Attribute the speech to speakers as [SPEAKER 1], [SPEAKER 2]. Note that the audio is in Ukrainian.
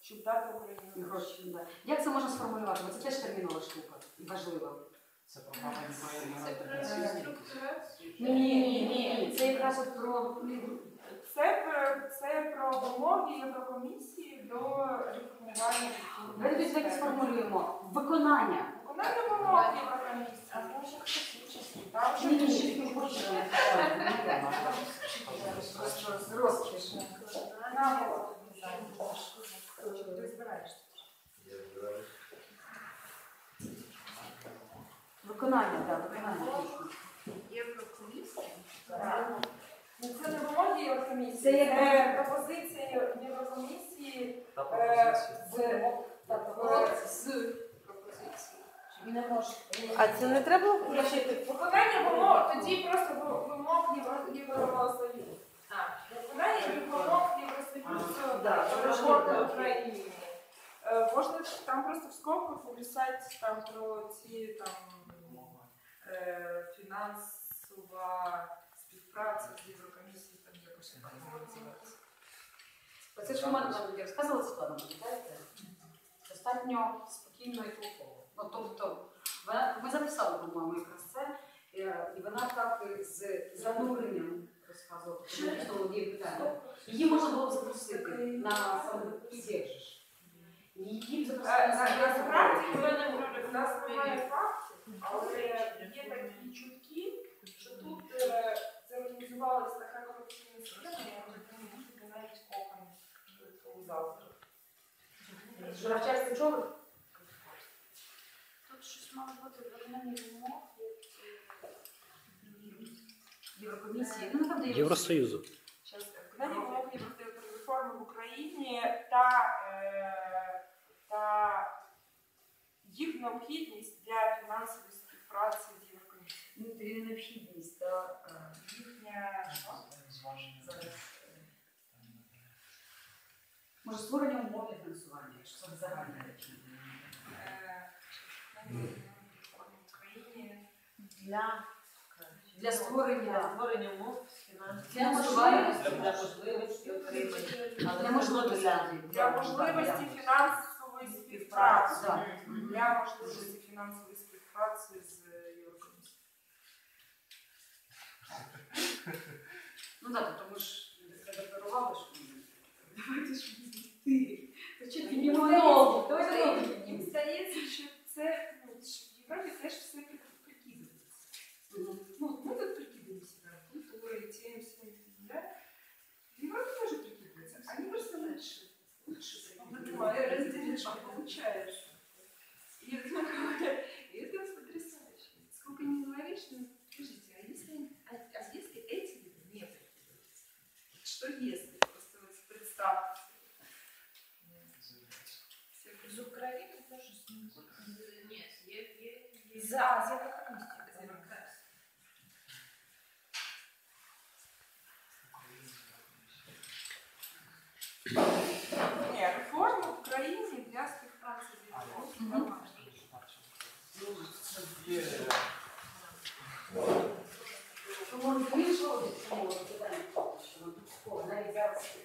[SPEAKER 1] щоб дати Україні гроші.
[SPEAKER 2] Як це можна сформулювати? Бо це теж термінова штука і важлива.
[SPEAKER 3] Це програма
[SPEAKER 4] Це про реструктурацію.
[SPEAKER 2] Ні, ні, ні. Це якраз от про
[SPEAKER 1] Це, про- це про вимоги Єврокомісії до реформування.
[SPEAKER 2] Давайте так сформулюємо. Виконання.
[SPEAKER 1] Виконання вимог Єврокомісії.
[SPEAKER 4] А може хтось учасник?
[SPEAKER 1] Вже
[SPEAKER 2] Ні, ні, ні, не хочу. Розкіш.
[SPEAKER 1] На голову. Ти.
[SPEAKER 2] Виконання, так, виконання.
[SPEAKER 4] Єврокомісія?
[SPEAKER 1] Ну, Це не вимоги Єврокомісії,
[SPEAKER 2] Це є-
[SPEAKER 1] пропозиція Єврокомісії
[SPEAKER 3] Та
[SPEAKER 1] е,
[SPEAKER 3] пропозиція.
[SPEAKER 1] з, е, з
[SPEAKER 4] Пропозиції.
[SPEAKER 2] Не може.
[SPEAKER 5] А це не треба
[SPEAKER 1] виконання вимог, тоді просто вимог Євросоюзу. Виконання вимог Євросоюзу
[SPEAKER 2] да,
[SPEAKER 1] про Можна там просто в скобках написати там про ці там е, фінансова співпраця з Єврокомісією, там якось називається.
[SPEAKER 2] Оце ж у мене я розказувала складно, пам'ятаєте? Достатньо спокійно і толково. Ну, тобто, вона- ми записали, по-моєму, якраз це, е, і вона так з зануренням розказувала, що володіє питання. Її можна було б запросити на
[SPEAKER 1] завтра.
[SPEAKER 2] Що навчальський човен?
[SPEAKER 4] Тут щось мало бути виконання вимог.
[SPEAKER 2] Єврокомісії. Ну, напевно,
[SPEAKER 6] Євросоюзу.
[SPEAKER 1] Зараз виконання вимог реформи в Україні та, е, та їх необхідність для фінансової співпраці з Єврокомісією.
[SPEAKER 2] Внутрішня необхідність та е,
[SPEAKER 1] Їхня
[SPEAKER 2] зараз. Е, Може, створення умов для фінансування, якщо це загальне речення.
[SPEAKER 1] е,
[SPEAKER 5] для,
[SPEAKER 2] Для створення
[SPEAKER 5] створення умов
[SPEAKER 2] Для можливості.
[SPEAKER 5] для можливості отримання.
[SPEAKER 2] Для можливості.
[SPEAKER 1] Для можливості фінансової співпраці. Для можливості фінансової співпраці з Єврокомісією.
[SPEAKER 2] Ну так, ми ж
[SPEAKER 1] культурой, тем, всем, да? В Европе тоже прикидываются. Они просто лучше. Лучше прикидываются. разделить, что получаешь. И это, и это потрясающе. Сколько не говоришь, ну, скажите, а если, а, а если эти люди не прикидываются? Вот Что если? Просто вот представьте. Все
[SPEAKER 4] З України теж з- ні, є, є, є.
[SPEAKER 1] За, я так
[SPEAKER 2] 我基本跑的时候，我那个教室。